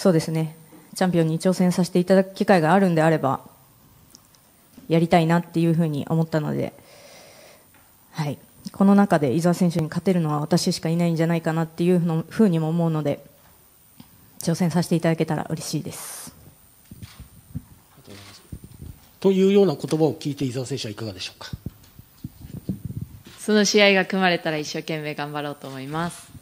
そうですね、チャンピオンに挑戦させていただく機会があるんであれば、やりたいなっていうふうに思ったので、はい、この中で伊沢選手に勝てるのは私しかいないんじゃないかなっていうふうにも思うので、挑戦させていただけたら嬉しいです。というような言葉を聞いて伊沢選手はいかがでしょうか？その試合が組まれたら一生懸命頑張ろうと思います。